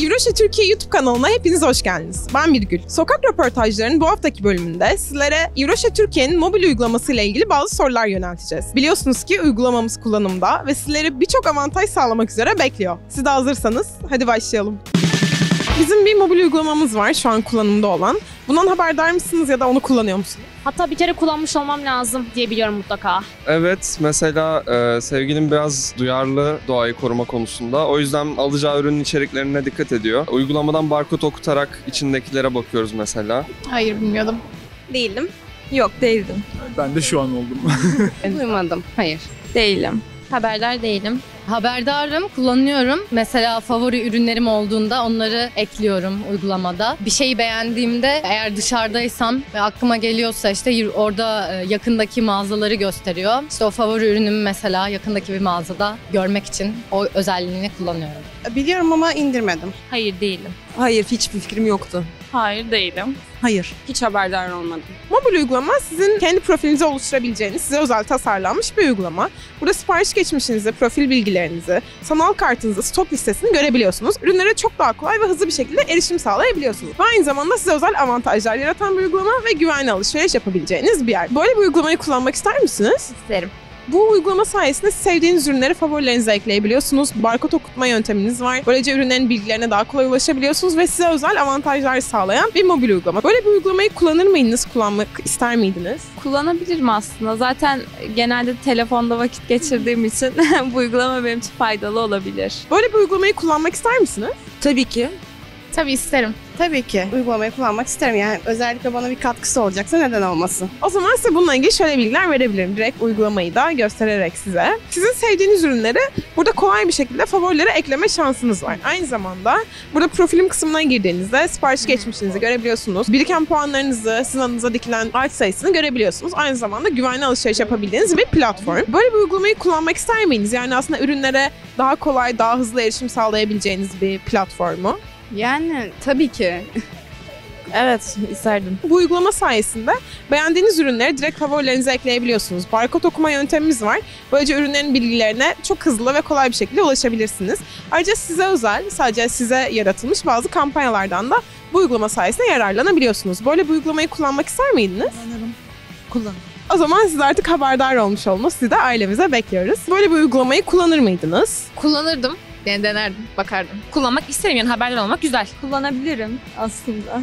İvroşe Türkiye YouTube kanalına hepiniz hoş geldiniz. Ben Birgül. Sokak röportajlarının bu haftaki bölümünde sizlere İvroşe Türkiye'nin mobil uygulaması ile ilgili bazı sorular yönelteceğiz. Biliyorsunuz ki uygulamamız kullanımda ve sizlere birçok avantaj sağlamak üzere bekliyor. Siz de hazırsanız hadi başlayalım. Bizim bir mobil uygulamamız var şu an kullanımda olan. Bundan haberdar mısınız ya da onu kullanıyor musunuz? Hatta bir kere kullanmış olmam lazım diye biliyorum mutlaka. Evet, mesela e, sevgilim biraz duyarlı doğayı koruma konusunda. O yüzden alacağı ürünün içeriklerine dikkat ediyor. Uygulamadan barkod okutarak içindekilere bakıyoruz mesela. Hayır bilmiyordum. Değilim. Yok değildim. Ben de şu an oldum. Duymadım. Hayır. Değilim. Haberdar değilim. Haberdarım, kullanıyorum. Mesela favori ürünlerim olduğunda onları ekliyorum uygulamada. Bir şeyi beğendiğimde eğer dışarıdaysam ve aklıma geliyorsa işte orada e, yakındaki mağazaları gösteriyor. İşte o favori ürünümü mesela yakındaki bir mağazada görmek için o özelliğini kullanıyorum. Biliyorum ama indirmedim. Hayır değilim. Hayır hiçbir fikrim yoktu. Hayır değilim. Hayır. Hiç haberdar olmadım. Mobil uygulama sizin kendi profilinizi oluşturabileceğiniz size özel tasarlanmış bir uygulama. Burada sipariş geçmişinizi, profil bilgilerinizi, sanal kartınızı, stok listesini görebiliyorsunuz. Ürünlere çok daha kolay ve hızlı bir şekilde erişim sağlayabiliyorsunuz. Ve aynı zamanda size özel avantajlar yaratan bir uygulama ve güvenli alışveriş yapabileceğiniz bir yer. Böyle bir uygulamayı kullanmak ister misiniz? İsterim. Bu uygulama sayesinde sevdiğiniz ürünleri favorilerinize ekleyebiliyorsunuz. Barkod okutma yönteminiz var. Böylece ürünlerin bilgilerine daha kolay ulaşabiliyorsunuz ve size özel avantajlar sağlayan bir mobil uygulama. Böyle bir uygulamayı kullanır mıydınız, kullanmak ister miydiniz? Kullanabilirim aslında. Zaten genelde telefonda vakit geçirdiğim için bu uygulama benim için faydalı olabilir. Böyle bir uygulamayı kullanmak ister misiniz? Tabii ki. Tabii isterim. Tabii ki. Uygulamayı kullanmak isterim. Yani özellikle bana bir katkısı olacaksa neden olmasın? O zaman size bununla ilgili şöyle bilgiler verebilirim. Direkt uygulamayı da göstererek size. Sizin sevdiğiniz ürünleri burada kolay bir şekilde favorilere ekleme şansınız var. Aynı zamanda burada profilim kısmına girdiğinizde sipariş geçmişinizi görebiliyorsunuz. Biriken puanlarınızı, sizin adınıza dikilen art sayısını görebiliyorsunuz. Aynı zamanda güvenli alışveriş yapabildiğiniz bir platform. Böyle bir uygulamayı kullanmak ister miydiniz? Yani aslında ürünlere daha kolay, daha hızlı erişim sağlayabileceğiniz bir platformu. Yani tabii ki. Evet isterdim. Bu uygulama sayesinde beğendiğiniz ürünleri direkt favorilerinize ekleyebiliyorsunuz. Barkod okuma yöntemimiz var. Böylece ürünlerin bilgilerine çok hızlı ve kolay bir şekilde ulaşabilirsiniz. Ayrıca size özel, sadece size yaratılmış bazı kampanyalardan da bu uygulama sayesinde yararlanabiliyorsunuz. Böyle bir uygulamayı kullanmak ister miydiniz? Kullanırım. Kullan. O zaman siz artık haberdar olmuş oldunuz. Sizi de ailemize bekliyoruz. Böyle bir uygulamayı kullanır mıydınız? Kullanırdım. Yani denerdim, bakardım. Kullanmak isterim yani haberdar olmak güzel. Kullanabilirim aslında.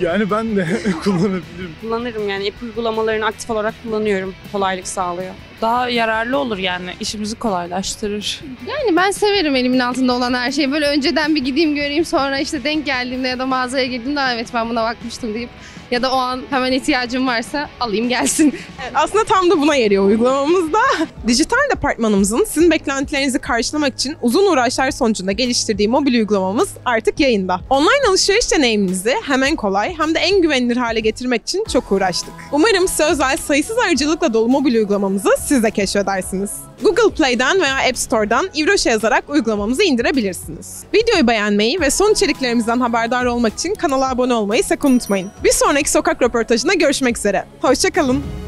yani ben de kullanabilirim. Kullanırım yani app uygulamalarını aktif olarak kullanıyorum. Kolaylık sağlıyor. Daha yararlı olur yani işimizi kolaylaştırır. Yani ben severim elimin altında olan her şeyi. Böyle önceden bir gideyim göreyim sonra işte denk geldiğimde ya da mağazaya girdiğimde "Aa, evet ben buna bakmıştım deyip ya da o an hemen ihtiyacım varsa alayım gelsin. Evet, aslında tam da buna yarıyor uygulamamızda. Dijital departmanımızın sizin beklentilerinizi karşılamak için uzun uğraşlar sonucunda geliştirdiği mobil uygulamamız artık yayında. Online alışveriş deneyiminizi hem en kolay hem de en güvenilir hale getirmek için çok uğraştık. Umarım size özel sayısız ayrıcalıkla dolu mobil uygulamamızı siz de keşfedersiniz. Google Play'den veya App Store'dan İvroşe yazarak uygulamamızı indirebilirsiniz. Videoyu beğenmeyi ve son içeriklerimizden haberdar olmak için kanala abone olmayı sakın unutmayın. Bir sonraki sokak röportajında görüşmek üzere. Hoşçakalın.